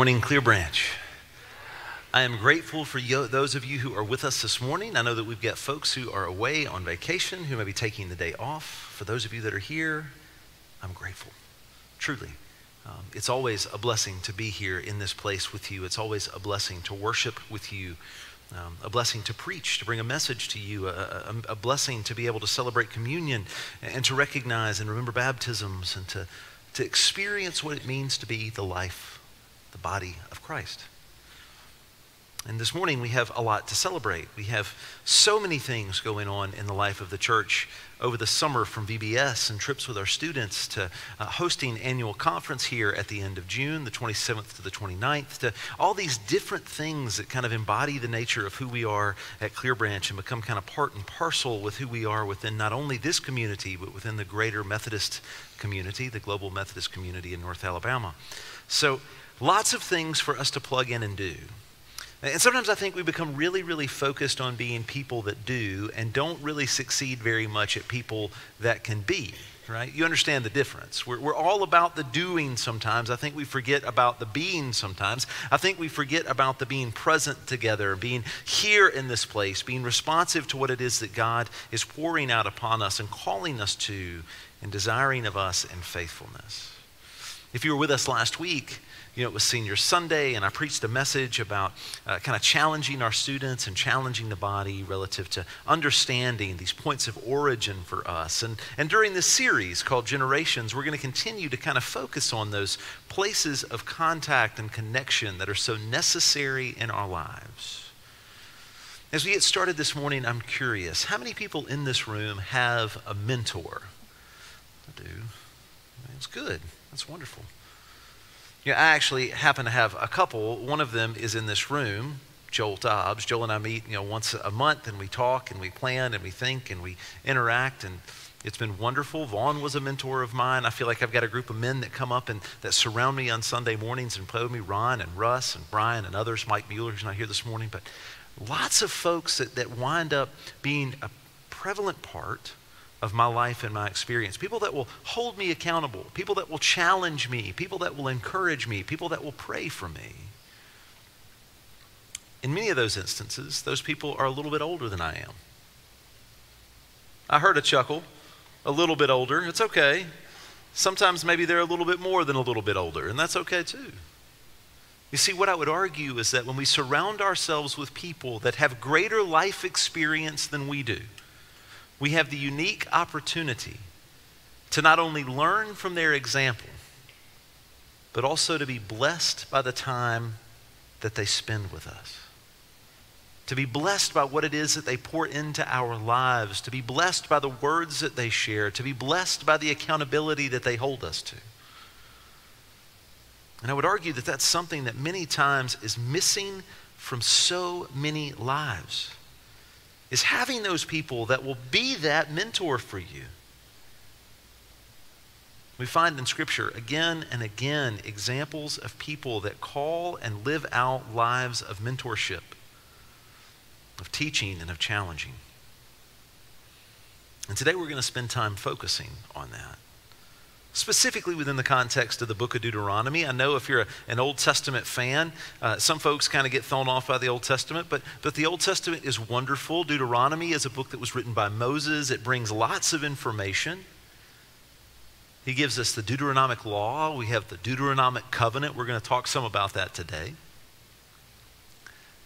Morning, Clearbranch. I am grateful for you, those of you who are with us this morning. I know that we've got folks who are away on vacation who may be taking the day off. For those of you that are here, I'm grateful, truly. Um, it's always a blessing to be here in this place with you. It's always a blessing to worship with you, um, a blessing to preach, to bring a message to you, a, a, a blessing to be able to celebrate communion and to recognize and remember baptisms and to, to experience what it means to be the life, the body of Christ. And this morning we have a lot to celebrate. We have so many things going on in the life of the church over the summer from VBS and trips with our students to uh, hosting annual conference here at the end of June, the 27th to the 29th, to all these different things that kind of embody the nature of who we are at Clearbranch and become kind of part and parcel with who we are within not only this community, but within the greater Methodist community, the global Methodist community in North Alabama. So lots of things for us to plug in and do. And sometimes I think we become really, really focused on being people that do and don't really succeed very much at people that can be, right? You understand the difference. We're, we're all about the doing sometimes. I think we forget about the being sometimes. I think we forget about the being present together, being here in this place, being responsive to what it is that God is pouring out upon us and calling us to and desiring of us in faithfulness. If you were with us last week, you know, it was Senior Sunday, and I preached a message about uh, kind of challenging our students and challenging the body relative to understanding these points of origin for us. And, and during this series called Generations, we're going to continue to kind of focus on those places of contact and connection that are so necessary in our lives. As we get started this morning, I'm curious how many people in this room have a mentor? I do. That's good. That's wonderful. Know, I actually happen to have a couple. One of them is in this room, Joel Dobbs. Joel and I meet, you know, once a month, and we talk and we plan and we think and we interact, and it's been wonderful. Vaughn was a mentor of mine. I feel like I've got a group of men that come up and that surround me on Sunday mornings and play with me. Ron and Russ and Brian and others. Mike Mueller, who's not here this morning, but lots of folks that, that wind up being a prevalent part of my life and my experience. People that will hold me accountable, people that will challenge me, people that will encourage me, people that will pray for me. In many of those instances, those people are a little bit older than I am. I heard a chuckle, a little bit older. It's okay. Sometimes maybe they're a little bit more than a little bit older, and that's okay too. You see, what I would argue is that when we surround ourselves with people that have greater life experience than we do, we have the unique opportunity to not only learn from their example, but also to be blessed by the time that they spend with us. To be blessed by what it is that they pour into our lives, to be blessed by the words that they share, to be blessed by the accountability that they hold us to. And I would argue that that's something that many times is missing from so many lives is having those people that will be that mentor for you. We find in Scripture again and again examples of people that call and live out lives of mentorship, of teaching, and of challenging. And today we're going to spend time focusing on that specifically within the context of the book of Deuteronomy. I know if you're a, an Old Testament fan, uh, some folks kind of get thrown off by the Old Testament, but, but the Old Testament is wonderful. Deuteronomy is a book that was written by Moses, it brings lots of information. He gives us the Deuteronomic law, we have the Deuteronomic covenant. We're going to talk some about that today.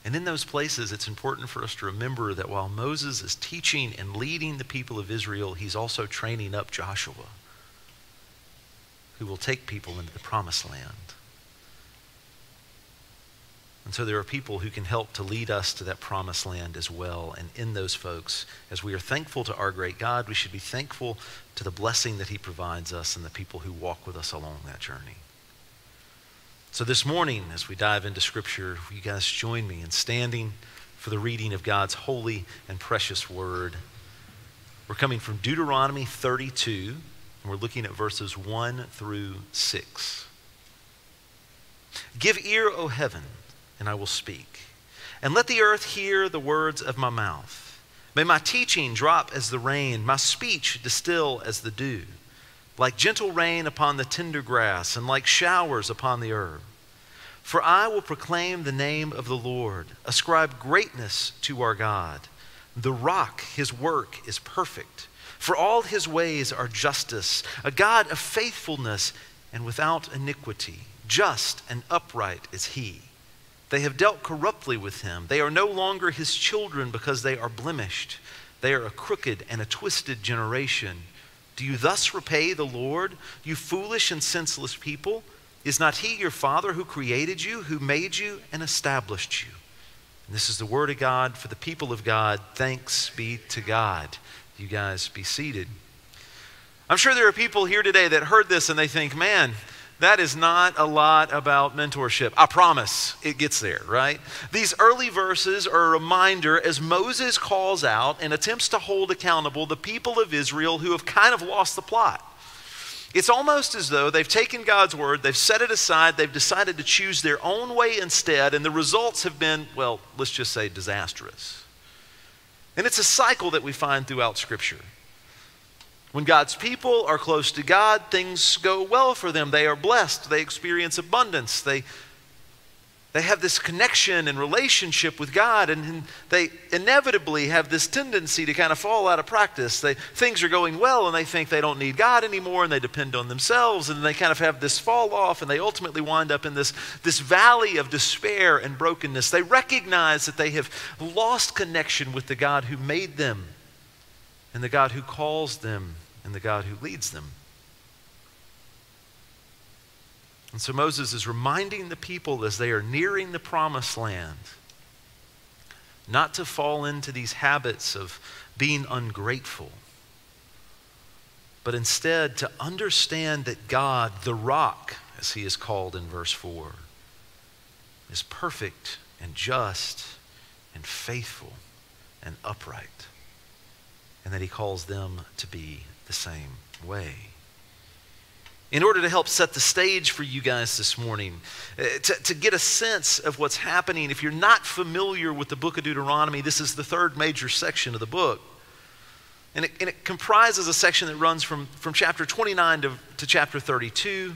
And in those places, it's important for us to remember that while Moses is teaching and leading the people of Israel, he's also training up Joshua who will take people into the promised land. And so there are people who can help to lead us to that promised land as well. And in those folks, as we are thankful to our great God, we should be thankful to the blessing that He provides us and the people who walk with us along that journey. So this morning, as we dive into Scripture, you guys join me in standing for the reading of God's holy and precious word. We're coming from Deuteronomy 32. And we're looking at verses 1 through 6. Give ear, O heaven, and I will speak. And let the earth hear the words of my mouth. May my teaching drop as the rain, my speech distill as the dew, like gentle rain upon the tender grass and like showers upon the herb. For I will proclaim the name of the Lord, ascribe greatness to our God. The rock, his work is perfect. For all his ways are justice, a God of faithfulness and without iniquity. Just and upright is he. They have dealt corruptly with him. They are no longer his children because they are blemished. They are a crooked and a twisted generation. Do you thus repay the Lord, you foolish and senseless people? Is not he your father who created you, who made you and established you? And this is the word of God for the people of God. Thanks be to God. You guys be seated. I'm sure there are people here today that heard this and they think, man, that is not a lot about mentorship. I promise it gets there, right? These early verses are a reminder as Moses calls out and attempts to hold accountable the people of Israel who have kind of lost the plot. It's almost as though they've taken God's word, they've set it aside, they've decided to choose their own way instead, and the results have been, well, let's just say disastrous. And it's a cycle that we find throughout Scripture. When God's people are close to God, things go well for them. They are blessed. They experience abundance. They, they have this connection and relationship with God, and they inevitably have this tendency to kind of fall out of practice. They, things are going well, and they think they don't need God anymore, and they depend on themselves, and they kind of have this fall off, and they ultimately wind up in this, this valley of despair and brokenness. They recognize that they have lost connection with the God who made them and the God who calls them and the God who leads them. And so Moses is reminding the people as they are nearing the promised land not to fall into these habits of being ungrateful, but instead to understand that God, the rock, as he is called in verse 4, is perfect and just and faithful and upright, and that he calls them to be the same way. In order to help set the stage for you guys this morning, uh, to, to get a sense of what's happening, if you're not familiar with the book of Deuteronomy, this is the third major section of the book. And it, and it comprises a section that runs from, from chapter 29 to, to chapter 32.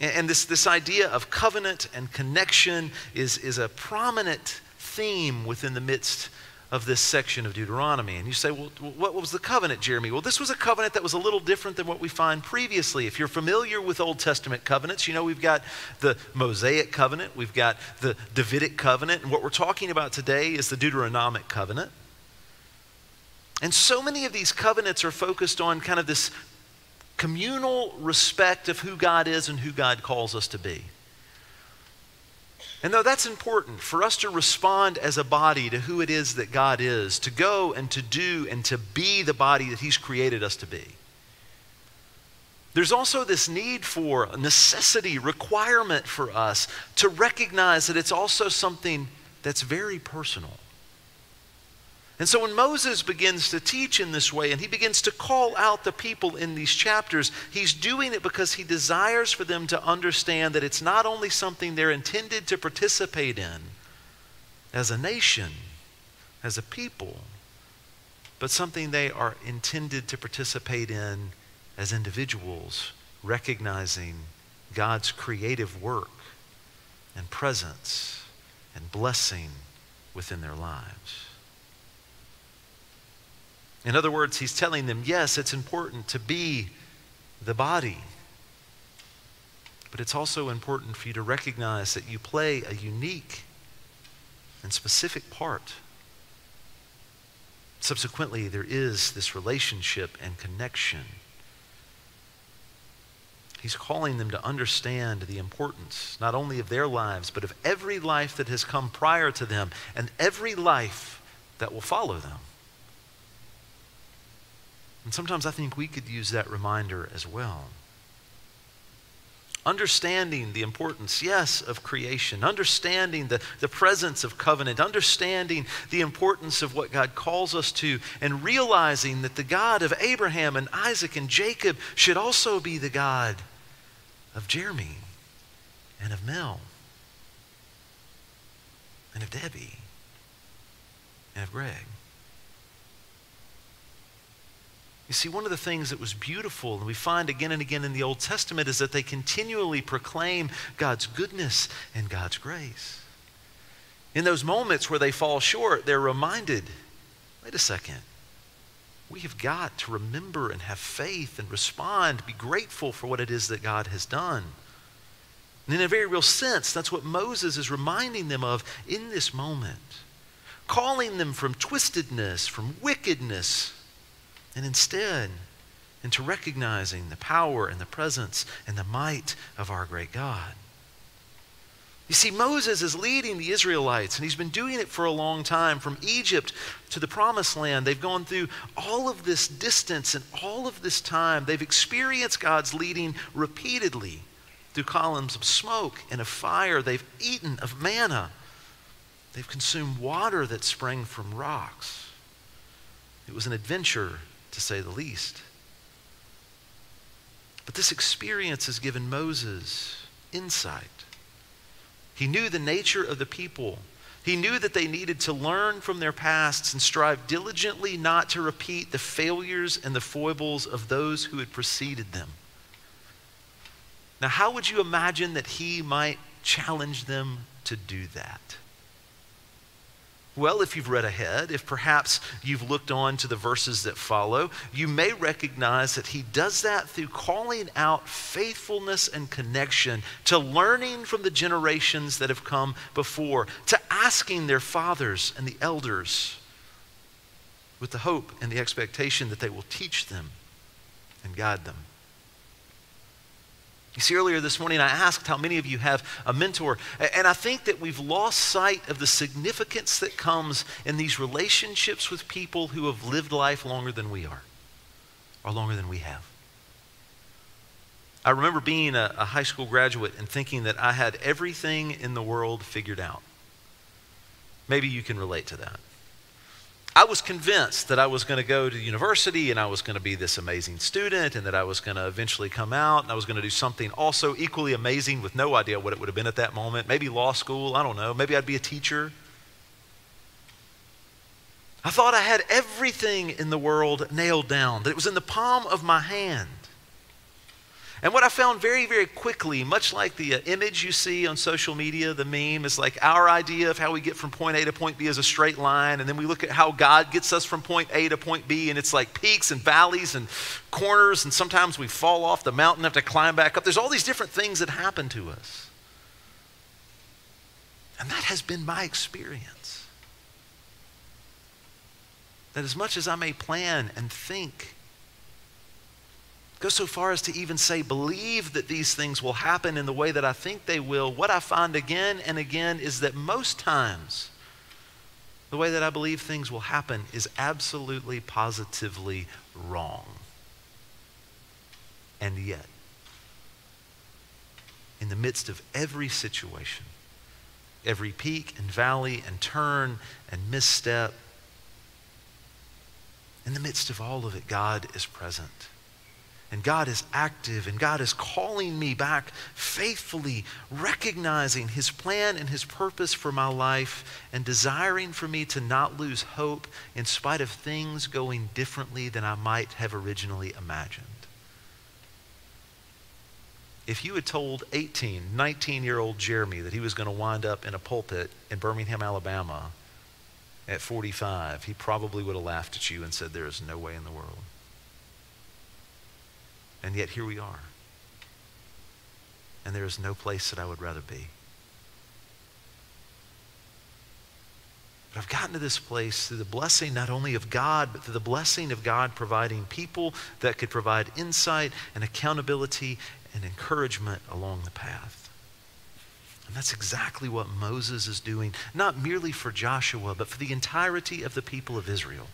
And, and this, this idea of covenant and connection is, is a prominent theme within the midst of this section of Deuteronomy. And you say, well, what was the covenant, Jeremy? Well, this was a covenant that was a little different than what we find previously. If you're familiar with Old Testament covenants, you know we've got the Mosaic covenant, we've got the Davidic covenant, and what we're talking about today is the Deuteronomic covenant. And so many of these covenants are focused on kind of this communal respect of who God is and who God calls us to be. And though that's important for us to respond as a body to who it is that God is, to go and to do and to be the body that He's created us to be. There's also this need for a necessity, requirement for us to recognize that it's also something that's very personal. And so when Moses begins to teach in this way and he begins to call out the people in these chapters, he's doing it because he desires for them to understand that it's not only something they're intended to participate in as a nation, as a people, but something they are intended to participate in as individuals, recognizing God's creative work and presence and blessing within their lives. In other words, he's telling them, yes, it's important to be the body, but it's also important for you to recognize that you play a unique and specific part. Subsequently, there is this relationship and connection. He's calling them to understand the importance not only of their lives, but of every life that has come prior to them and every life that will follow them. And sometimes I think we could use that reminder as well. Understanding the importance, yes, of creation, understanding the, the presence of covenant, understanding the importance of what God calls us to, and realizing that the God of Abraham and Isaac and Jacob should also be the God of Jeremy and of Mel and of Debbie and of Greg. You see, one of the things that was beautiful, and we find again and again in the Old Testament, is that they continually proclaim God's goodness and God's grace. In those moments where they fall short, they're reminded wait a second, we have got to remember and have faith and respond, be grateful for what it is that God has done. And in a very real sense, that's what Moses is reminding them of in this moment, calling them from twistedness, from wickedness, and instead into recognizing the power and the presence and the might of our great God. You see, Moses is leading the Israelites, and he's been doing it for a long time from Egypt to the promised land. They've gone through all of this distance and all of this time. They've experienced God's leading repeatedly through columns of smoke and of fire. They've eaten of manna. They've consumed water that sprang from rocks. It was an adventure, to say the least. But this experience has given Moses insight. He knew the nature of the people. He knew that they needed to learn from their pasts and strive diligently not to repeat the failures and the foibles of those who had preceded them. Now, how would you imagine that he might challenge them to do that? Well, if you've read ahead, if perhaps you've looked on to the verses that follow, you may recognize that he does that through calling out faithfulness and connection to learning from the generations that have come before, to asking their fathers and the elders with the hope and the expectation that they will teach them and guide them. You see, earlier this morning I asked how many of you have a mentor, and I think that we've lost sight of the significance that comes in these relationships with people who have lived life longer than we are, or longer than we have. I remember being a, a high school graduate and thinking that I had everything in the world figured out. Maybe you can relate to that. I was convinced that I was going to go to university and I was going to be this amazing student and that I was going to eventually come out and I was going to do something also equally amazing with no idea what it would have been at that moment. Maybe law school, I don't know. Maybe I'd be a teacher. I thought I had everything in the world nailed down, that it was in the palm of my hand. And what I found very, very quickly, much like the uh, image you see on social media, the meme, is like our idea of how we get from point A to point B is a straight line. And then we look at how God gets us from point A to point B, and it's like peaks and valleys and corners. And sometimes we fall off the mountain, and have to climb back up. There's all these different things that happen to us. And that has been my experience. That as much as I may plan and think go so far as to even say, believe that these things will happen in the way that I think they will, what I find again and again is that most times, the way that I believe things will happen is absolutely, positively wrong. And yet, in the midst of every situation, every peak and valley and turn and misstep, in the midst of all of it, God is present. And God is active, and God is calling me back faithfully, recognizing His plan and His purpose for my life, and desiring for me to not lose hope in spite of things going differently than I might have originally imagined. If you had told 18, 19 year old Jeremy that he was going to wind up in a pulpit in Birmingham, Alabama at 45, he probably would have laughed at you and said, There is no way in the world. And yet here we are. And there is no place that I would rather be. But I've gotten to this place through the blessing not only of God, but through the blessing of God providing people that could provide insight and accountability and encouragement along the path. And that's exactly what Moses is doing, not merely for Joshua, but for the entirety of the people of Israel.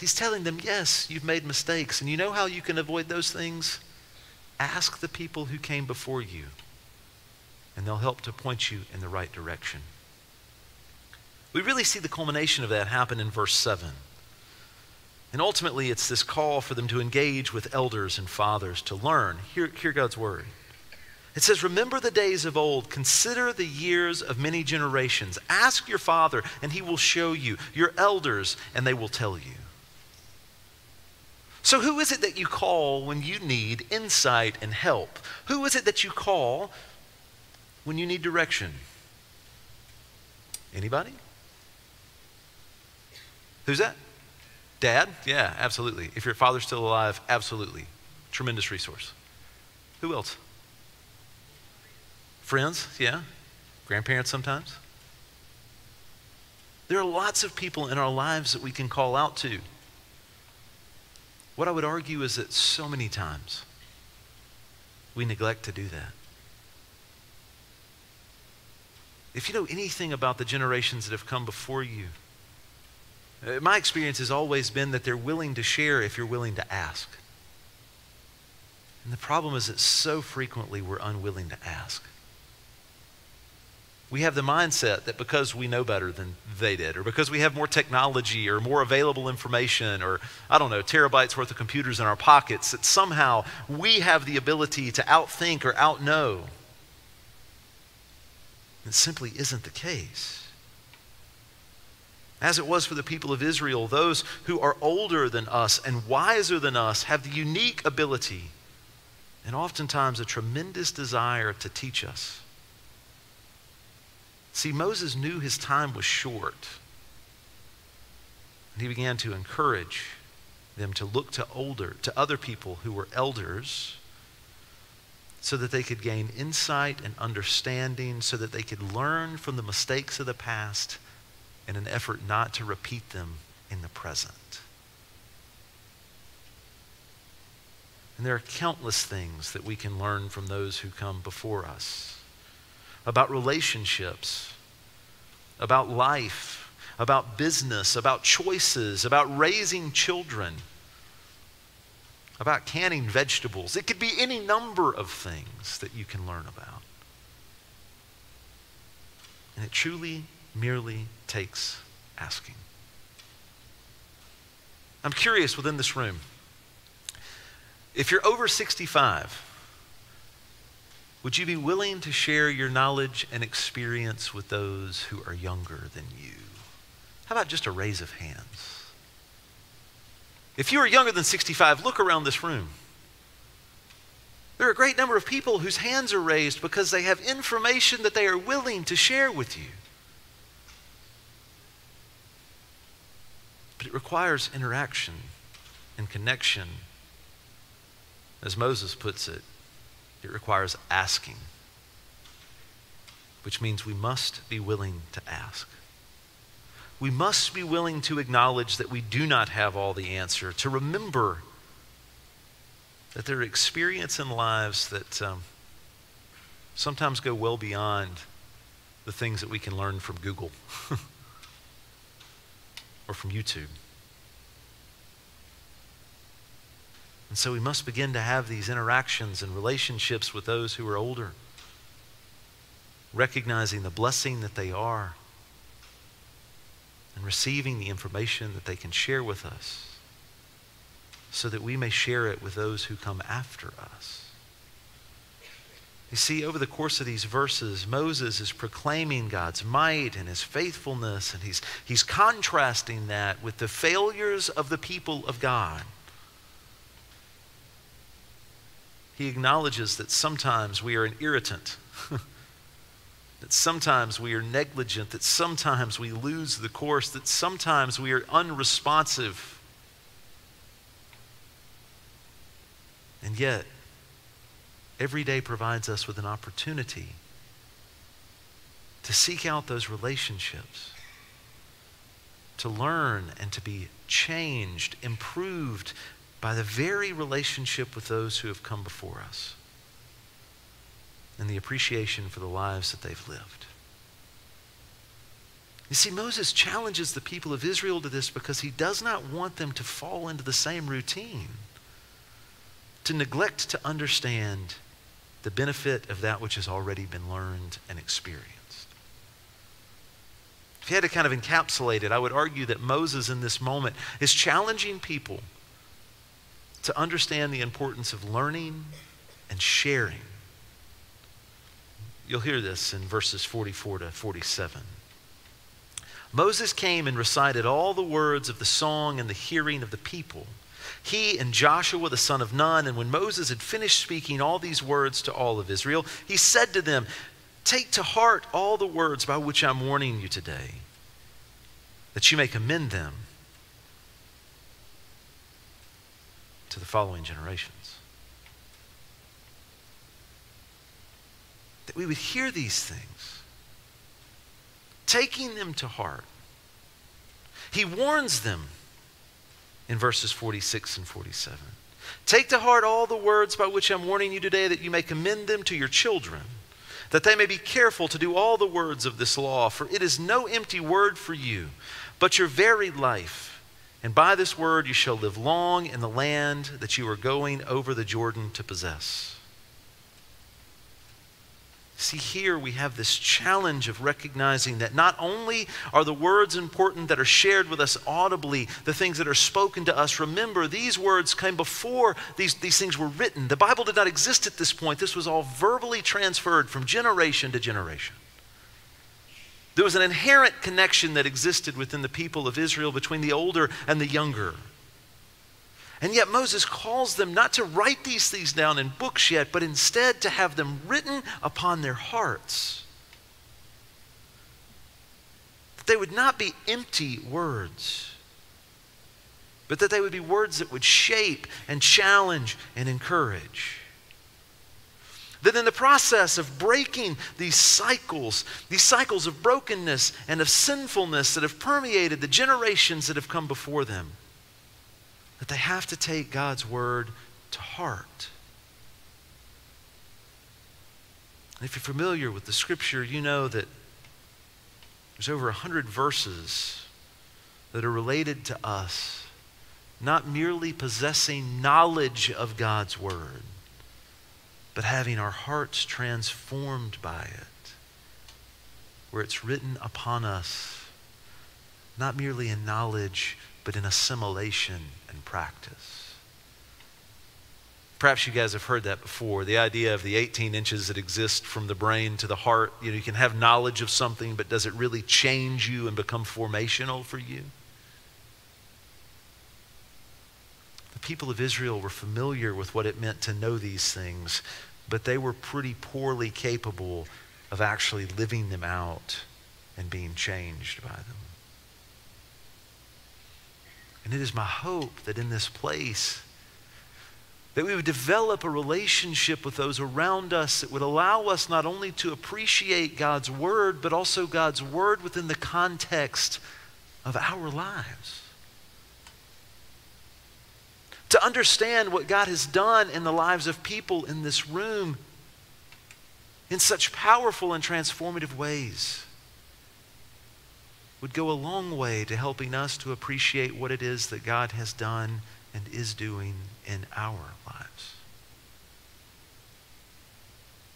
He's telling them, yes, you've made mistakes. And you know how you can avoid those things? Ask the people who came before you, and they'll help to point you in the right direction. We really see the culmination of that happen in verse 7. And ultimately, it's this call for them to engage with elders and fathers to learn. Hear, hear God's word. It says, Remember the days of old, consider the years of many generations. Ask your father, and he will show you, your elders, and they will tell you. So, who is it that you call when you need insight and help? Who is it that you call when you need direction? Anybody? Who's that? Dad? Yeah, absolutely. If your father's still alive, absolutely. Tremendous resource. Who else? Friends? Yeah. Grandparents sometimes? There are lots of people in our lives that we can call out to. What I would argue is that so many times we neglect to do that. If you know anything about the generations that have come before you, uh, my experience has always been that they're willing to share if you're willing to ask. And the problem is that so frequently we're unwilling to ask. We have the mindset that because we know better than they did, or because we have more technology or more available information, or I don't know, terabytes worth of computers in our pockets, that somehow we have the ability to outthink or outknow. It simply isn't the case. As it was for the people of Israel, those who are older than us and wiser than us have the unique ability and oftentimes a tremendous desire to teach us. See, Moses knew his time was short. And he began to encourage them to look to older, to other people who were elders, so that they could gain insight and understanding, so that they could learn from the mistakes of the past in an effort not to repeat them in the present. And there are countless things that we can learn from those who come before us about relationships, about life, about business, about choices, about raising children, about canning vegetables. It could be any number of things that you can learn about. And it truly merely takes asking. I'm curious within this room if you're over 65, would you be willing to share your knowledge and experience with those who are younger than you? How about just a raise of hands? If you are younger than 65, look around this room. There are a great number of people whose hands are raised because they have information that they are willing to share with you. But it requires interaction and connection. As Moses puts it, it requires asking, which means we must be willing to ask. We must be willing to acknowledge that we do not have all the answer, to remember that there are experiences in lives that um, sometimes go well beyond the things that we can learn from Google. or from YouTube. And so we must begin to have these interactions and relationships with those who are older, recognizing the blessing that they are and receiving the information that they can share with us so that we may share it with those who come after us. You see, over the course of these verses, Moses is proclaiming God's might and his faithfulness, and he's, he's contrasting that with the failures of the people of God. He acknowledges that sometimes we are an irritant, that sometimes we are negligent, that sometimes we lose the course, that sometimes we are unresponsive. And yet, every day provides us with an opportunity to seek out those relationships, to learn and to be changed, improved by the very relationship with those who have come before us and the appreciation for the lives that they've lived. You see, Moses challenges the people of Israel to this because he does not want them to fall into the same routine, to neglect to understand the benefit of that which has already been learned and experienced. If you had to kind of encapsulate it, I would argue that Moses in this moment is challenging people to understand the importance of learning and sharing. You'll hear this in verses 44 to 47. Moses came and recited all the words of the song in the hearing of the people he and Joshua the son of Nun. And when Moses had finished speaking all these words to all of Israel, he said to them, Take to heart all the words by which I'm warning you today, that you may commend them to the following generations. That we would hear these things, taking them to heart. He warns them in verses 46 and 47. Take to heart all the words by which I'm warning you today, that you may commend them to your children that they may be careful to do all the words of this law, for it is no empty word for you, but your very life. And by this word you shall live long in the land that you are going over the Jordan to possess. See, here we have this challenge of recognizing that not only are the words important that are shared with us audibly, the things that are spoken to us, remember, these words came before these, these things were written. The Bible did not exist at this point. This was all verbally transferred from generation to generation. There was an inherent connection that existed within the people of Israel between the older and the younger. And yet Moses calls them not to write these things down in books yet, but instead to have them written upon their hearts. That they would not be empty words, but that they would be words that would shape and challenge and encourage. That in the process of breaking these cycles, these cycles of brokenness and of sinfulness that have permeated the generations that have come before them, that they have to take God's word to heart. And if you're familiar with the scripture, you know that there's over 100 verses that are related to us, not merely possessing knowledge of God's word, but having our hearts transformed by it, where it's written upon us, not merely in knowledge, but in assimilation and practice. Perhaps you guys have heard that before the idea of the 18 inches that exist from the brain to the heart. You know, you can have knowledge of something, but does it really change you and become formational for you? The people of Israel were familiar with what it meant to know these things, but they were pretty poorly capable of actually living them out and being changed by them. And it is my hope that in this place, that we would develop a relationship with those around us that would allow us not only to appreciate God's word, but also God's word within the context of our lives. To understand what God has done in the lives of people in this room in such powerful and transformative ways would go a long way to helping us to appreciate what it is that God has done and is doing in our lives.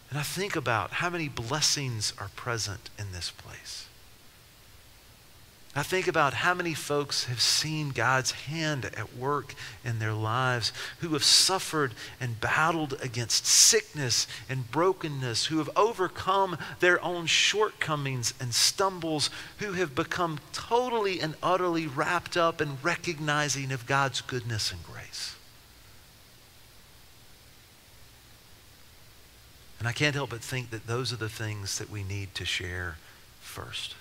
And I think about how many blessings are present in this place. I think about how many folks have seen God's hand at work in their lives, who have suffered and battled against sickness and brokenness, who have overcome their own shortcomings and stumbles, who have become totally and utterly wrapped up in recognizing of God's goodness and grace. And I can't help but think that those are the things that we need to share first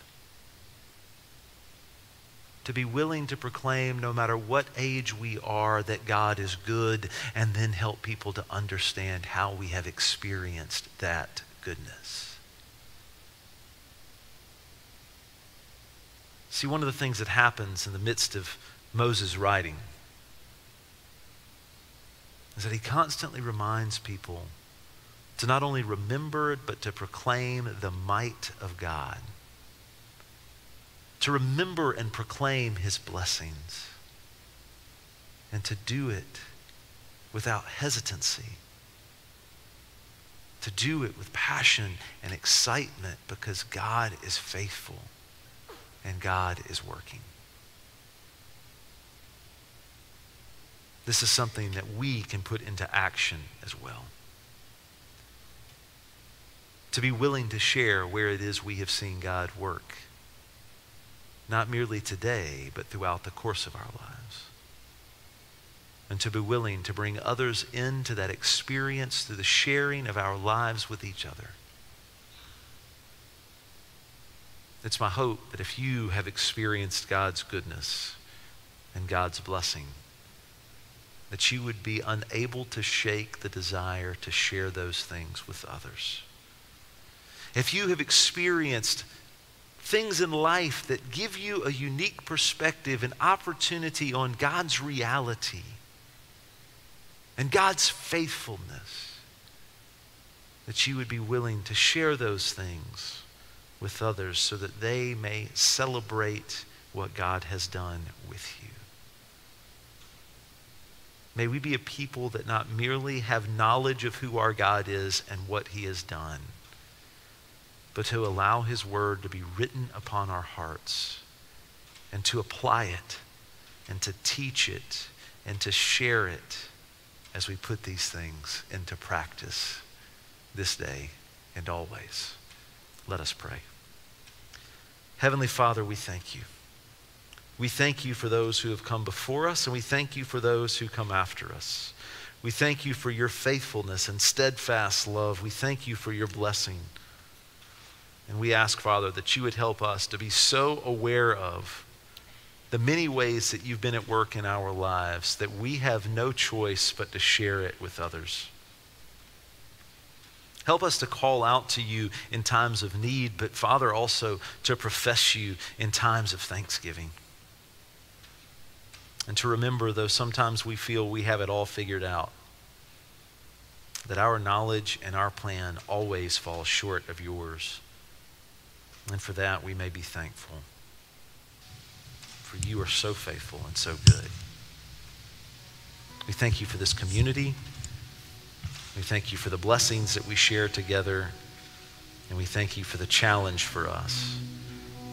to be willing to proclaim, no matter what age we are, that God is good, and then help people to understand how we have experienced that goodness. See, one of the things that happens in the midst of Moses' writing is that he constantly reminds people to not only remember but to proclaim the might of God to remember and proclaim his blessings, and to do it without hesitancy, to do it with passion and excitement because God is faithful and God is working. This is something that we can put into action as well. To be willing to share where it is we have seen God work not merely today, but throughout the course of our lives. and to be willing to bring others into that experience through the sharing of our lives with each other. It's my hope that if you have experienced God's goodness and God's blessing, that you would be unable to shake the desire to share those things with others. If you have experienced things in life that give you a unique perspective and opportunity on God's reality and God's faithfulness, that you would be willing to share those things with others so that they may celebrate what God has done with you. May we be a people that not merely have knowledge of who our God is and what he has done, but to allow his word to be written upon our hearts and to apply it and to teach it and to share it as we put these things into practice this day and always. Let us pray. Heavenly Father, we thank you. We thank you for those who have come before us, and we thank you for those who come after us. We thank you for your faithfulness and steadfast love. We thank you for your blessing. And we ask, Father, that you would help us to be so aware of the many ways that you've been at work in our lives that we have no choice but to share it with others. Help us to call out to you in times of need, but Father, also to profess you in times of thanksgiving. And to remember, though sometimes we feel we have it all figured out, that our knowledge and our plan always falls short of yours. And for that, we may be thankful. For you are so faithful and so good. We thank you for this community. We thank you for the blessings that we share together. And we thank you for the challenge for us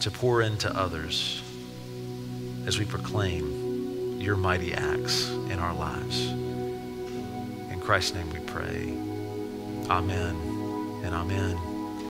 to pour into others as we proclaim your mighty acts in our lives. In Christ's name we pray. Amen and amen.